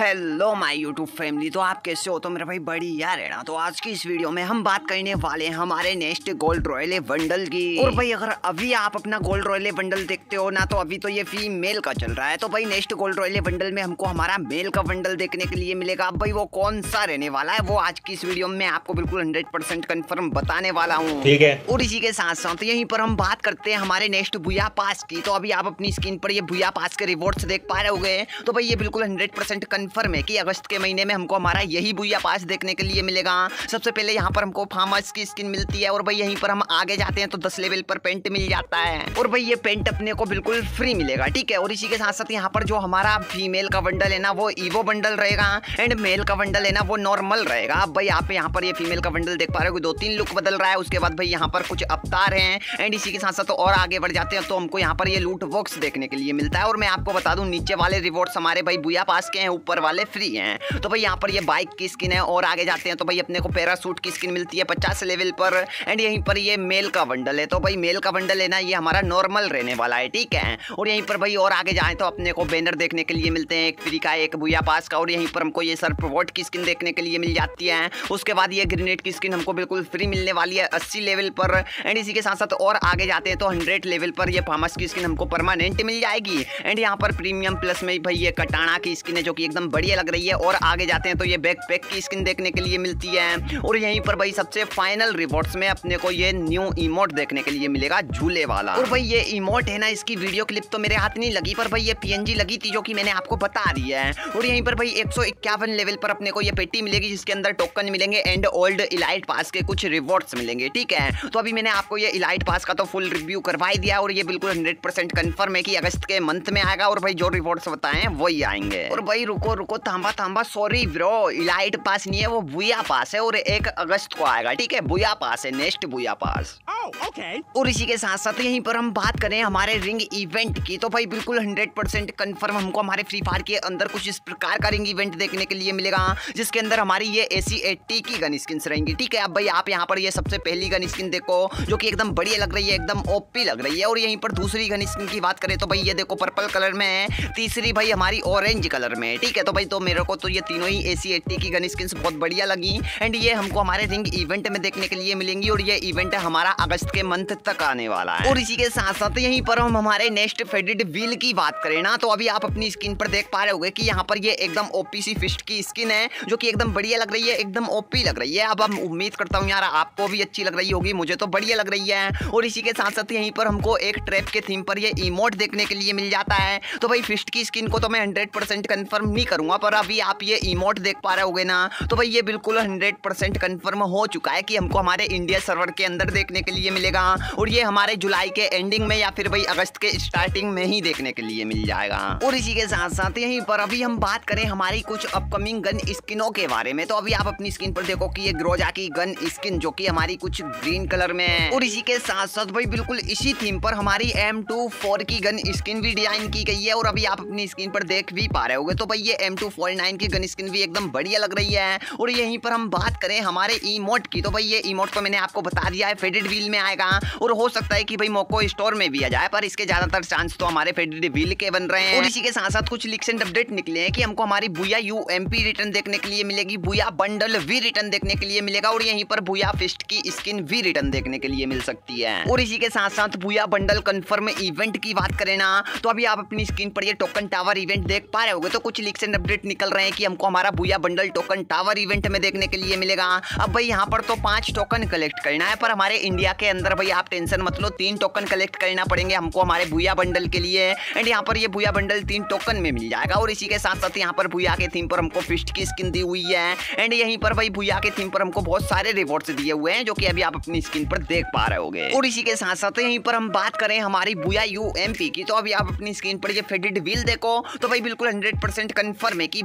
Hello my YouTube family तो आप कैसे हो? तो मेरा भाई बड़ी यार है ना तो आज की इस वीडियो में हम बात करने वाले हैं हमारे नेक्स्ट गोल्ड रॉयल बंडल की। और भाई अगर अभी आप अपना गोल्ड रॉयल बंडल देखते हो ना तो अभी तो ये फीमेल का चल रहा है। तो भाई नेक्स्ट गोल्ड रॉयल बंडल में हमको हमारा मेल का बंडल देखने के लिए मिलेगा। अब भाई वो कौन सा रहने वाला है वो आज की इस वीडियो में आपको बिल्कुल हंड्रेड परसेंट कन्फर्म बताने वाला हूँ। ठीक है। और इसी के साथ साथ यहीं पर हम बात करते हैं हमारे नेक्स्ट भूया पास की। तो अभी आप अपनी स्क्रीन पर ये भूया पास के रिवॉर्ड्स देख पा रहे होगे। तो भाई ये बिल्कुल हंड्रेड परसेंट कन्फर्म है कि अगस्त के महीने में हमको हमारा यही भूया पास देखने के लिए मिलेगा। सबसे पहले यहाँ पर हमको फार्मर्स की स्किन मिलती है और भाई यहीं पर हम आगे जाते हैं तो दस लेवल पर पेंट मिल जाता है। और भाई ये पेंट अपने को बिल्कुल फ्री मिलेगा, ठीक है? और इसी के साथ साथ यहाँ पर जो हमारा फीमेल का बंडल है ना, वो ईवो बंडल रहेगा एंड मेल का बंडल है ना, वो नॉर्मल रहेगा। अब भाई आप यहाँ पर ये फीमेल का बंडल देख पा रहे हो दो तीन लुक बदल रहा है, उसके बाद भाई यहाँ पर कुछ अवतार हैं एंड इसी के साथ साथ और आगे बढ़ जाते हैं तो हमको यहाँ पर ये लूट बॉक्स देखने के लिए मिलता है। और मैं आपको बता दूँ, नीचे वाले रिवॉर्ड्स हमारे भाई बुया पास के हैं, ऊपर वाले फ्री हैं। तो भाई यहाँ पर ये बाइक की स्किन है और आगे जाते हैं तो भाई अपने को पैरासूट की स्किन मिलती है पचास लेवल पर। एंड यहीं पर ये मेल का बंडल है। तो भाई मेल का बंडल है ना ये हमारा नॉर्मल रहने वाला है, ठीक है? और यहीं पर भाई और आगे जाए तो अपने को बैनर देखने के लिए मिलते हैं, एक फ्री का, एक बुया पास का। और यहीं पर हमको ये सर्फ वोट की स्किन देखने के लिए मिल जाती है। उसके बाद ये ग्रेनेड की स्किन हमको बिल्कुल फ्री मिलने वाली है अस्सी लेवल पर। एंड इसी के साथ साथ और आगे जाते हैं तो हंड्रेड लेवल पर ये फार्मस की स्किन हमको परमानेंट मिल जाएगी। एंड यहाँ पर प्रीमियम प्लस में भाई ये कटाना की स्किन है जो कि एकदम बढ़िया लग रही है और आगे जाते हैं तो ये बैक पैक की स्किन देखने के लिए मिलती है। और यहीं पर भाई सबसे फाइनल रिवॉर्ड्स में अपने को ये न्यू इमोट देखने के लिए मिलेगा, झूले वाला। और भाई ये इमोट है ना, इसकी वीडियो क्लिप तो मेरे हाथ नहीं लगी, पर भाई ये पीएनजी लगी थी जो कि मैंने आपको बता दी है। और यहीं पर भाई एक सौ इक्यावन लेवल पर अपने को ये पेटी मिलेगी, जिसके अंदर टोकन मिलेंगे एंड ओल्ड इलाइट पास के कुछ रिवॉर्ड्स मिलेंगे, ठीक है? तो अभी मैंने आपको ये इलाइट पास का तो फुल रिव्यू करवाई दिया और ये बिल्कुल हंड्रेड परसेंट कन्फर्म है कि अगस्त के मंथ में आएगा और भाई जो रिवॉर्ड्स बताए वही आएँगे। और भाई रुको रुको रुको थांबा थांबा सॉरी ब्रो इलाइट पास नहीं है वो बुया पास है और एक अगस्त को आएगा ठीक है? बुया पास है नेक्स्ट बुया पास Okay. और इसी के साथ साथ यहीं पर हम बात करें हमारे रिंग इवेंट की तो भाई बिल्कुल हंड्रेड परसेंट कन्फर्म हमको हमारे फ्री फायर के अंदर कुछ इस प्रकार का रिंग इवेंट देखने के लिए मिलेगा जिसके अंदर हमारी ये ए सी एट्टी की गन स्किन रहेंगी ठीक है? अब भाई आप यहाँ पर ये सबसे पहली गन स्किन देखो जो कि एकदम बढ़िया लग रही है एकदम ओपी लग रही है और यहीं पर दूसरी गन स्किन की बात करें तो भाई ये देखो पर्पल कलर में है तीसरी भाई हमारी ऑरेंज कलर में ठीक है? तो भाई तो मेरे को तो ये तीनों ही ए सी एट्टी की गन स्किन बहुत बढ़िया लगी। एंड ये हमको हमारे रिंग इवेंट में देखने के लिए मिलेंगी, और ये इवेंट हमारा अगस्त के मंथ तक आने वाला है। और इसी के साथ साथ यहीं पर हम हमारे नेक्स्ट फेडेड व्हील की बात करें ना तो अभी आप अपनी स्किन पर देख पा रहे होंगे कि यहाँ पर ये एकदम ओपीसी फिस्ट की स्किन है, जो कि एकदम बढ़िया लग रही है, एकदम ओपी लग रही है। अब हम उम्मीद करता हूँ यार, आपको भी अच्छी लग रही होगी, मुझे तो बढ़िया लग रही है। और इसी के साथ साथ यहीं पर हमको एक ट्रैप के थीम पर ये इमोट देखने के लिए मिल जाता है। तो भाई फिस्ट की स्किन को तो मैं हंड्रेड परसेंट कन्फर्म नहीं करूँगा, पर अभी आप ये इमोट देख पा रहे होगे ना तो भाई ये बिल्कुल हंड्रेड परसेंट कन्फर्म हो चुका है कि हमको हमारे इंडिया सर्वर के अंदर देखने के लिए मिलेगा, और ये हमारे जुलाई के एंडिंग में या फिर भाई अगस्त के स्टार्टिंग में ही देखने के लिए मिल जाएगा। और इसी के साथ साथ यहीं पर अभी हम बात करें हमारी कुछ अपकमिंग गन स्किनों के बारे में तो अभी आप अपनी स्किन पर देखो कि ये ग्रोजा की गन स्किन जो कि हमारी कुछ ग्रीन कलर में है। और इसी के साथ साथ भाई बिल्कुल इसी थीम पर हमारी एम की गन स्किन भी डिज़ाइन की गई है, और अभी आप अपनी स्क्रीन पर देख भी पा रहे होगे तो भाई ये एम टू फोर नाइन की गन स्किन भी एकदम बढ़िया लग रही है। और यहीं पर हम बात करें हमारे इमोट की तो भाई ये इमोट तो मैंने आपको बता दिया है फेडेड व्हील में आएगा। और हो सकता है कि भाई मोको स्टोर में भी आ जाए, पर इसके ज़्यादातर चांस तो हमारे फेडेड व्हील के बन रहे हैं। और इसी के साथ साथ कुछ लिक्स एंड अपडेट निकले हैं कि हमको हमारी बुया पी रिटर्न देखने के लिए मिलेगी बुया बंडल वी रिटर्न देखने के लिए मिलेगा, और यहीं पर बुया फिस्ट की स्किन वी रिटर्न देखने के लिए मिल सकती है। और इसी के साथ साथ बुया बंडल कंफर्म इवेंट की बात करें ना तो अभी आप अपनी स्क्रीन पर ये टोकन टावर इवेंट देख पा रहे होगे तो कुछ लिक्स एंड अपडेट निकल रहे हैं कि हमको हमारा Booyah bundle token tower event में देखने के लिए मिलेगा। अब भाई यहाँ पर तो पाँच टोकन कलेक्ट करना है, पर हमारे इंडिया के अंदर भाई आप टेंशन मत लो, तीन टोकन कलेक्ट करना पड़ेंगे हमको हमारे बुया बंडल के लिए। एंड यहाँ पर ये बुया बंडल तीन टोकन में मिल जाएगा और इसी के साथ साथ यहाँ पर बुया के थीम पर हमको फिस्ट की स्किन दी हुई है। एंड यहीं पर भाई बुया के थीम पर हमको बहुत सारे रिवॉर्ड्स दिए हुए हैं, जो कि अभी आप अपनी स्क्रीन पर देख पा रहे होगे। और इसी के साथ साथ यहीं पर हम बात करें हमारी बुया यू की तो अभी आप अपनी स्क्रीन पर ये फेडेड व्हील देखो तो भाई बिल्कुल हंड्रेड परसेंट कन्फर्म है कि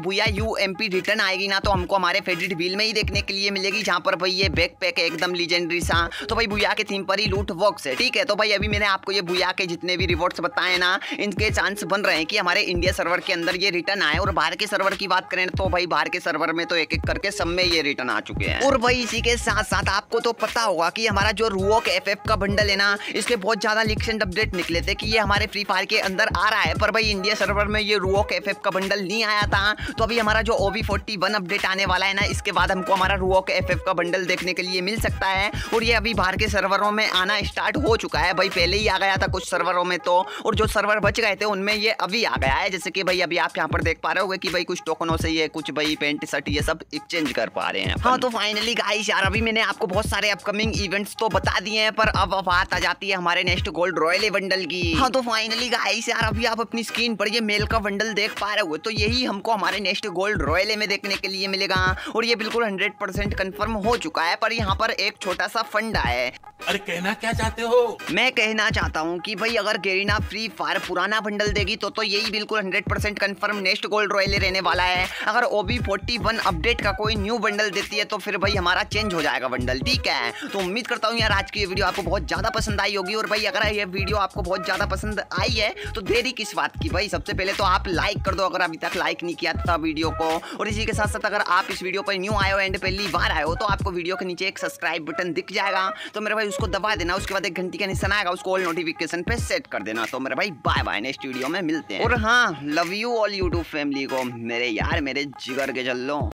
एम पी रिटर्न आएगी ना तो हमको हमारे फेडेड व्हील में ही देखने के लिए मिलेगी, जहाँ पर भाई ये बैक पैक है एकदम लीजेंडरी सा। तो भाई बुया के थीम पर ही लूट वॉक्स है, ठीक है? तो भाई अभी मैंने आपको ये बुया के जितने भी रिवॉर्ड्स बताए ना, इनके चांस बन रहे हैं कि हमारे इंडिया सर्वर के अंदर ये रिटर्न आए। और बाहर के सर्वर की बात करें तो भाई बाहर के सर्वर में तो एक एक करके सब में ये रिटर्न आ चुके हैं। और भाई इसी के साथ साथ आपको तो पता होगा कि हमारा जो रूओक एफ़ एफ़ का बंडल है ना, इसके बहुत ज़्यादा लिक्स अपडेट निकले थे कि ये हमारे फ्री फायर के अंदर आ रहा है। पर भाई इंडिया सर्वर में ये रूओक एफ़ का बंडल नहीं आया गया था तो अभी हमारा जो ओबी फोर्टी वन अपडेट आने वाला है ना, इसके बाद हमको हमारा रूओक एफ़ का बंडल देखने के लिए मिल सकता है। और ये अभी बाहर के सर्वरों में आना स्टार्ट हो चुका है। भाई पहले ही आ गया था कुछ सर्वरों में तो। और जो सर्वर बच गए थे, उनमें ये अभी आ गया है। जैसे कि भाई अभी आप यहाँ पर देख पा रहे हो कि भाई कुछ टोकनों से ये कुछ भाई पेंट, शर्ट ये सब एक्सचेंज कर पा रहे हैं। हाँ तो फाइनली गाइस यार, अभी मैंने आपको बहुत सारे अपकमिंग इवेंट्स तो बता दिए हैं, पर अब बात आ जाती है हमारे नेक्स्ट गोल्ड रॉयल बंडल की। हाँ तो फाइनली गाइस यार, अभी आप अपनी स्क्रीन पर ये मेल का बंडल देख पा रहे हो तो यही हमको हमारे नेक्स्ट गोल्ड रॉयल में देखने के लिए मिलेगा। और ये बिल्कुल हंड्रेड परसेंट कन्फर्म हो चुका है पर यहाँ पर एक छोटा सा फंड आया है। अरे कहना क्या चाहते हो? मैं कहना चाहता हूँ कि भाई अगर गेरिना फ्री फायर पुराना बंडल देगी तो तो यही बिल्कुल 100 percent confirm next gold royale रहने वाला है। अगर ओबी फोर्टी वन अपडेट का कोई न्यू बंडल देती है तो फिर भाई हमारा चेंज हो जाएगा बंडल ठीक है? तो उम्मीद करता हूँ यार आज की ये वीडियो आपको बहुत ज़्यादा पसंद आई होगी और भाई अगर ये वीडियो आपको बहुत ज़्यादा पसंद आई है तो देरी किस बात की? भाई सबसे पहले तो आप लाइक कर दो अगर अभी तक लाइक नहीं किया था वीडियो को। और इसी के साथ साथ अगर आप इस वीडियो पर न्यू आए हो एंड पहली बार आए हो तो आपको वीडियो के नीचे एक सब्सक्राइब बटन दिख जाएगा। तो मेरे भाई उसको दबा देना, उसके बाद एक घंटी का निशान आएगा, उसको ऑल नोटिफिकेशन पे सेट कर देना। तो मेरे भाई बाय बाय नेक्स्ट वीडियो में मिलते हैं। और हाँ love you all YouTube family को। मेरे यार, मेरे जिगर के चल लो